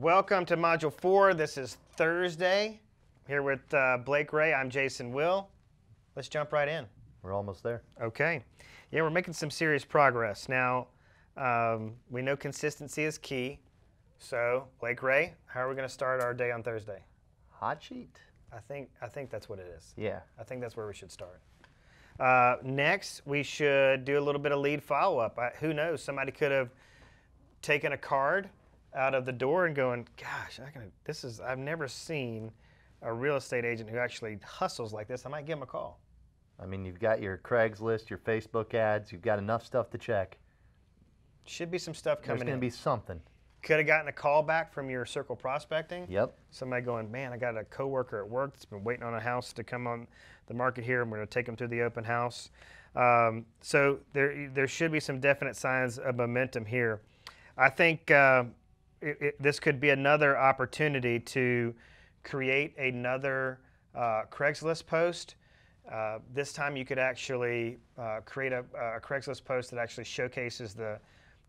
Welcome to Module 4. This is Thursday. Here with uh, Blake Ray. I'm Jason Will. Let's jump right in. We're almost there. Okay. Yeah, we're making some serious progress. Now, um, we know consistency is key. So, Blake Ray, how are we going to start our day on Thursday? Hot sheet? I think, I think that's what it is. Yeah. I think that's where we should start. Uh, next, we should do a little bit of lead follow up. Who knows? Somebody could have taken a card out of the door and going, "Gosh, I can, this is I've never seen a real estate agent who actually hustles like this. I might give him a call." I mean, you've got your Craigslist, your Facebook ads. You've got enough stuff to check. Should be some stuff coming There's coming going in. to be something. Could have gotten a call back from your circle prospecting. Yep. Somebody going, man, I got a coworker at work that's been waiting on a house to come on the market here. I'm going to take them to the open house. Um, so there, there should be some definite signs of momentum here. I think uh, it, it, this could be another opportunity to create another uh, Craigslist post. Uh, this time you could actually uh, create a, a Craigslist post that actually showcases the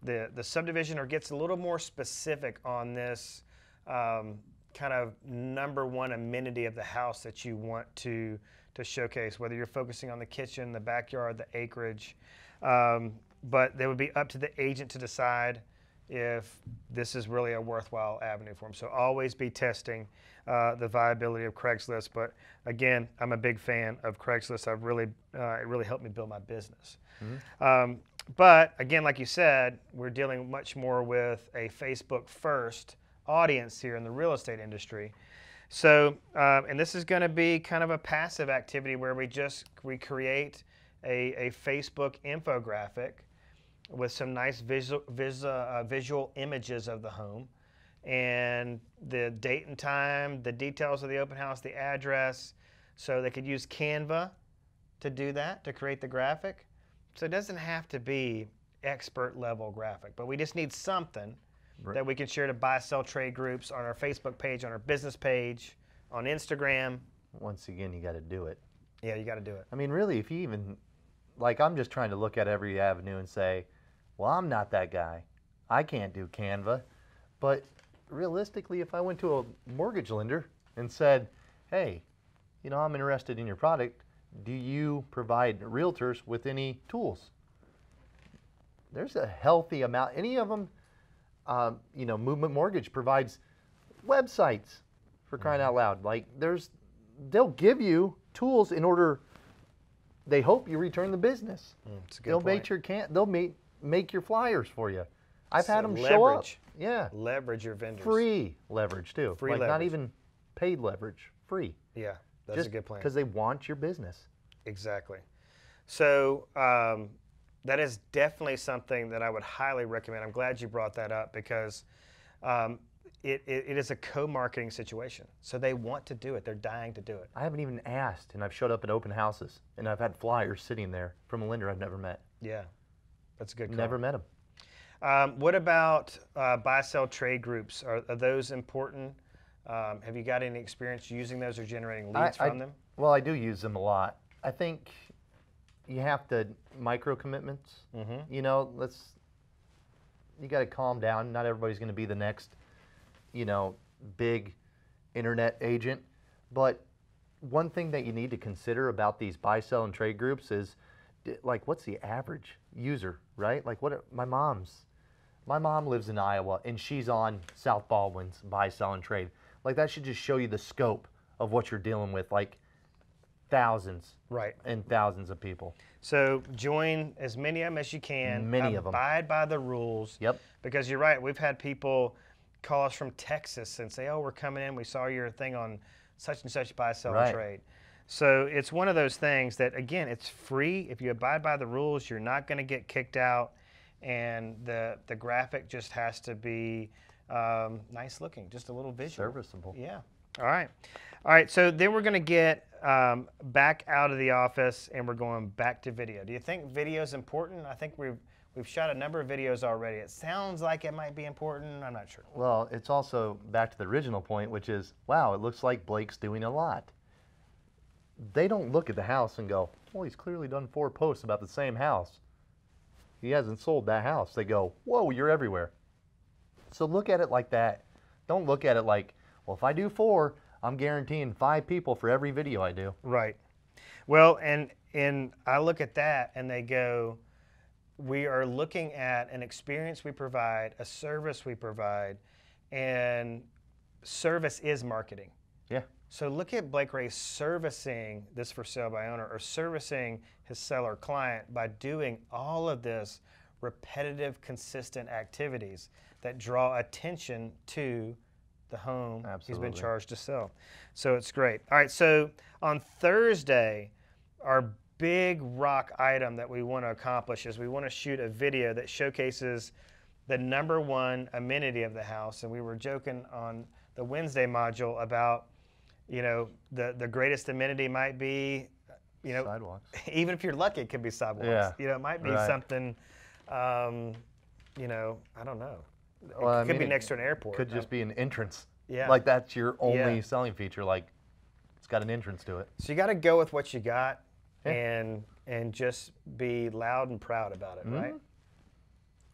the, the subdivision or gets a little more specific on this um, kind of number one amenity of the house that you want to, to showcase, whether you're focusing on the kitchen, the backyard, the acreage. Um, but they would be up to the agent to decide if this is really a worthwhile avenue for them. So always be testing uh, the viability of Craigslist. But again, I'm a big fan of Craigslist. I've really, uh, it really helped me build my business. Mm-hmm. Um, but again, like you said, we're dealing much more with a Facebook first audience here in the real estate industry. So, uh, and this is going to be kind of a passive activity where we just we create a, a Facebook infographic with some nice visual, vis, uh, visual images of the home and the date and time, the details of the open house, the address. So they could use Canva to do that, to create the graphic. So it doesn't have to be expert level graphic, but we just need something right. that we can share to buy, sell, trade groups on our Facebook page, on our business page, on Instagram. Once again, you got to do it. Yeah, you got to do it. I mean, really, if you even, like, I'm just trying to look at every avenue and say, well, I'm not that guy. I can't do Canva. But realistically, if I went to a mortgage lender and said, hey, you know, I'm interested in your product, do you provide realtors with any tools? There's a healthy amount. Any of them, um, you know, Movement Mortgage provides websites for crying out loud. Like there's, they'll give you tools in order. They hope you return the business. Mm, they'll point. make your can They'll make make your flyers for you. I've so had them leverage. show up. Yeah. Leverage your vendors. Free leverage too. Free like leverage. not even paid leverage. Free. Yeah. That's Just a good plan. Because they want your business. Exactly. So um, that is definitely something that I would highly recommend. I'm glad you brought that up because um, it, it, it is a co-marketing situation. So they want to do it. They're dying to do it. I haven't even asked, and I've showed up at open houses, and I've had flyers sitting there from a lender I've never met. Yeah, that's a good. Call. Never met them. Um, what about uh, buy-sell trade groups? Are, are those important? Um, have you got any experience using those or generating leads I, from I, them? Well, I do use them a lot. I think you have to micro commitments. Mm-hmm. You know, let's you got to calm down. Not everybody's going to be the next, you know, big internet agent. But one thing that you need to consider about these buy, sell, and trade groups is like what's the average user, right? Like what are, my mom's. My mom lives in Iowa and she's on South Baldwin's buy, sell, and trade. Like that should just show you the scope of what you're dealing with. Like thousands Right. and thousands of people. So join as many of them as you can. Many of them. Abide by the rules. Yep. Because you're right. We've had people call us from Texas and say, "Oh, we're coming in. We saw your thing on such and such buy, sell, Right. and trade." So it's one of those things that again, it's free. If you abide by the rules, you're not going to get kicked out, and the the graphic just has to be um, nice looking, just a little visual. Serviceable. Yeah. All right. All right. So then we're going to get um, back out of the office and we're going back to video. Do you think video is important? I think we've we've shot a number of videos already. It sounds like it might be important. I'm not sure. Well, it's also back to the original point, which is, wow, it looks like Blake's doing a lot. They don't look at the house and go, well, he's clearly done four posts about the same house. He hasn't sold that house. They go, whoa, you're everywhere. So look at it like that. Don't look at it like, well, if I do four, I'm guaranteeing five people for every video I do. Right. Well, and and I look at that and they go, we are looking at an experience we provide, a service we provide, and service is marketing. Yeah. So look at Blake Ray servicing this for sale by owner or servicing his seller client by doing all of this repetitive, consistent activities that draw attention to the home he's been charged to sell. So it's great. All right, so on Thursday, our big rock item that we want to accomplish is we want to shoot a video that showcases the number one amenity of the house. And we were joking on the Wednesday module about, you know, the, the greatest amenity might be, you know, Sidewalks. even if you're lucky, it could be sidewalks. Yeah, You know, it might be right. something, um, you know, I don't know. It Well, I could mean, be next to an airport. Could just be an entrance. Yeah. Like that's your only Yeah. selling feature. Like it's got an entrance to it. So you got to go with what you got, Yeah. and and just be loud and proud about it, right? Mhm.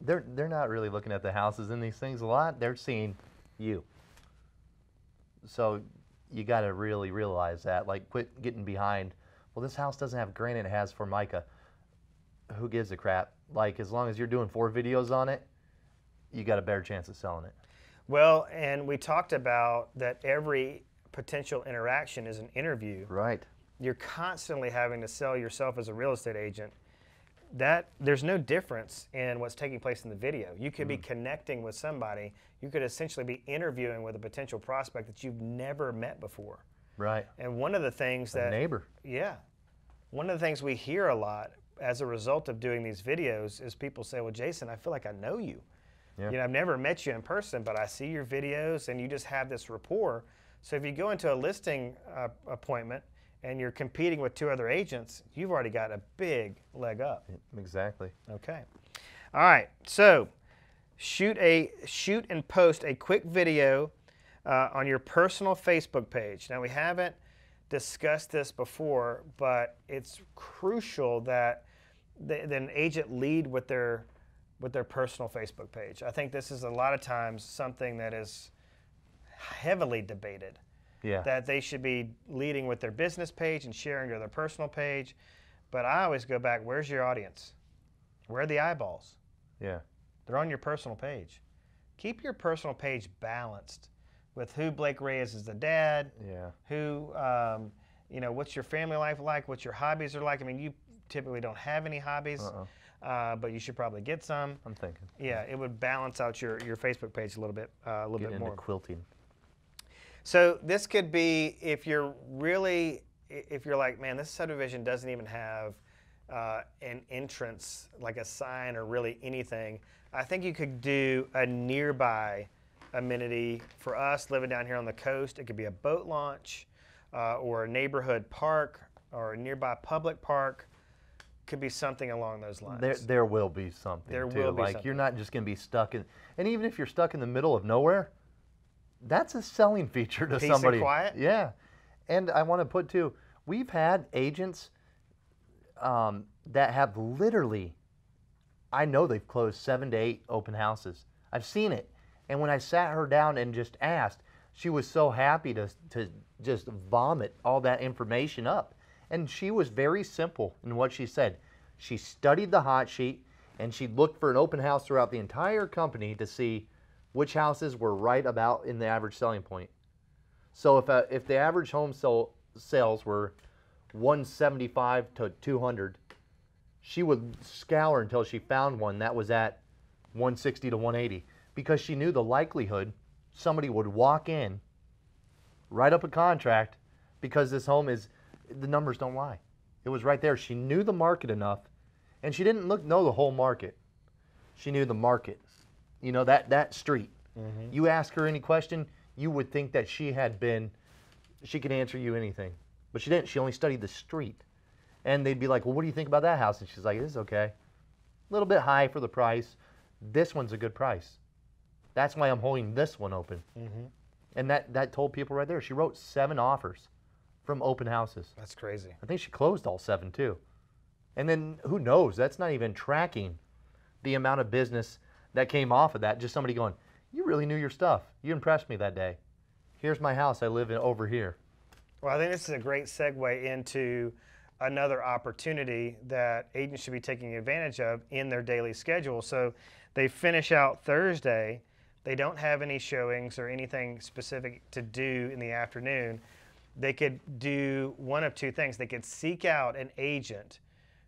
They're they're not really looking at the houses in these things a lot. They're seeing you. So you got to really realize that. Like quit getting behind. Well, this house doesn't have granite; it has formica. Who gives a crap? Like as long as you're doing four videos on it, you got a better chance of selling it. Well, and we talked about that every potential interaction is an interview. Right. You're constantly having to sell yourself as a real estate agent. That there's no difference in what's taking place in the video. You could be connecting with somebody. You could essentially be interviewing with a potential prospect that you've never met before. Right. And one of the things A that neighbor. Yeah. One of the things we hear a lot as a result of doing these videos is people say, Well, Jason, I feel like I know you. Yeah. You know, I've never met you in person, but I see your videos and you just have this rapport. So if you go into a listing uh, appointment and you're competing with two other agents, you've already got a big leg up. Exactly. Okay. All right. So shoot a shoot and post a quick video uh, on your personal Facebook page. Now we haven't discussed this before, but it's crucial that the, that an agent lead with their with their personal Facebook page. I think this is a lot of times something that is heavily debated Yeah. that they should be leading with their business page and sharing to their personal page. But I always go back, where's your audience? Where are the eyeballs? yeah. They're on your personal page. Keep your personal page balanced with who Blake Ray is as a dad, Yeah. who, um, you know, what's your family life like, what your hobbies are like. I mean, you typically don't have any hobbies, Uh-uh. uh, but you should probably get some. I'm thinking. Yeah, it would balance out your, your Facebook page a little bit, uh, a little Get bit into more. quilting. So this could be if you're really, if you're like, man, this subdivision doesn't even have uh, an entrance, like a sign or really anything. I think you could do a nearby amenity for us living down here on the coast. It could be a boat launch, uh, or a neighborhood park, or a nearby public park. Could be something along those lines. There, there will be something. There too. will be like something. you're not just going to be stuck in, and even if you're stuck in the middle of nowhere, that's a selling feature to Peace and somebody. quiet? Yeah, and I want to put too. We've had agents um, that have literally, I know they've closed seven to eight open houses. I've seen it, and when I sat her down and just asked, she was so happy to to just vomit all that information up. And she was very simple in what she said. She studied the hot sheet and she looked for an open house throughout the entire company to see which houses were right about in the average selling point. So if a, if the average home sell, sales were 175 to 200, she would scour until she found one that was at 160 to 180 because she knew the likelihood somebody would walk in, write up a contract because this home is the numbers don't lie. It was right there. She knew the market enough, and she didn't look know the whole market. She knew the market. You know that that street. Mm-hmm. You ask her any question, you would think that she had been, she could answer you anything, but she didn't. She only studied the street, and they'd be like, "Well, what do you think about that house?" And she's like, "It's okay, a little bit high for the price. This one's a good price. That's why I'm holding this one open." Mm-hmm. And that that told people right there. She wrote seven offers from open houses. That's crazy. I think she closed all seven too. And then who knows? That's not even tracking the amount of business that came off of that. Just somebody going, You really knew your stuff. You impressed me that day. Here's my house. I live in over here. Well, I think this is a great segue into another opportunity that agents should be taking advantage of in their daily schedule. So they finish out Thursday, they don't have any showings or anything specific to do in the afternoon. They could do one of two things. They could seek out an agent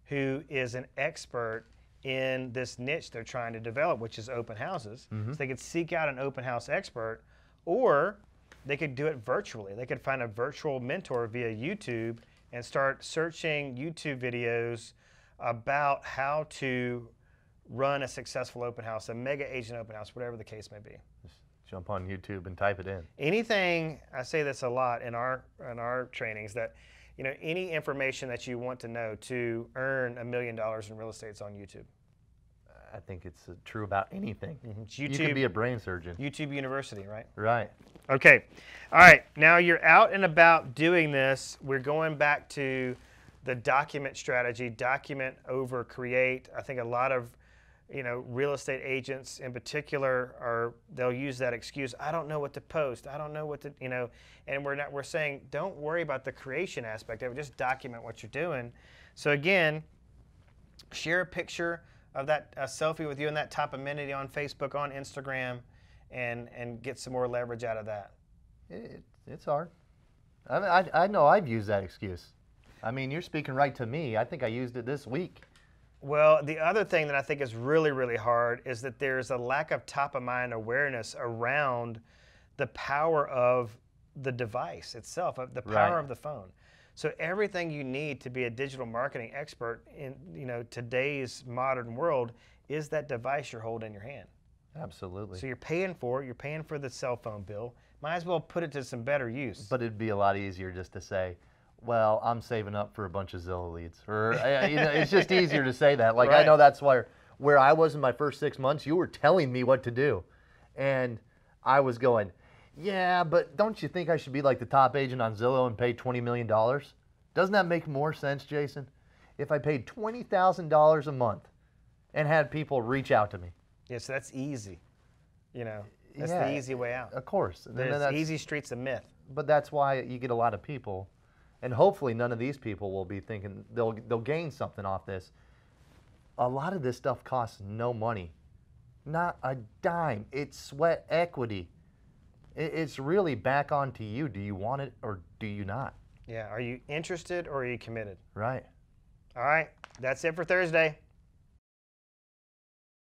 who is an expert in this niche they're trying to develop, which is open houses. Mm-hmm. So they could seek out an open house expert, or they could do it virtually. They could find a virtual mentor via YouTube and start searching YouTube videos about how to run a successful open house, a mega agent open house, whatever the case may be. Just jump on YouTube and type it in. Anything I say this a lot in our in our trainings that you know any information that you want to know to earn a million dollars in real estate is on YouTube. I think it's true about anything. Mm-hmm. It's You YouTube can be a brain surgeon. YouTube University, right? Right. Okay. All right. Now you're out and about doing this. We're going back to the document strategy, document over create. I think a lot of you know real estate agents in particular are they'll use that excuse i don't know what to post i don't know what to you know and we're not we're saying don't worry about the creation aspect of it just document what you're doing so again share a picture of that selfie with you and that top amenity on Facebook, on Instagram, and and get some more leverage out of that. It, it's hard. I, mean, I, I know I've used that excuse. I mean, you're speaking right to me. I think I used it this week. Well, the other thing that I think is really really hard is that there's a lack of top of mind awareness around the power of the device itself, of the power Right. of the phone. So everything you need to be a digital marketing expert in you know today's modern world is that device you're holding in your hand. Absolutely. So you're paying for it. You're paying for the cell phone bill. Might as well put it to some better use. But it'd be a lot easier just to say, well, I'm saving up for a bunch of Zillow leads. Or, uh, you know, it's just easier to say that. Like, I know that's why where I was in my first six months, you were telling me what to do. And I was going, yeah, but don't you think I should be like the top agent on Zillow and pay $20 million? Doesn't that make more sense, Jason? If I paid $20,000 a month and had people reach out to me. yeah, so that's easy. You know, that's Yeah, the easy way out. Of course. There's easy streets of myth. but that's why you get a lot of people, and hopefully none of these people will be thinking they'll they'll gain something off this. A lot of this stuff costs no money, not a dime. It's sweat equity. It's really back onto you. Do you want it or do you not? Yeah. Are you interested or are you committed? Right. All right. That's it for Thursday.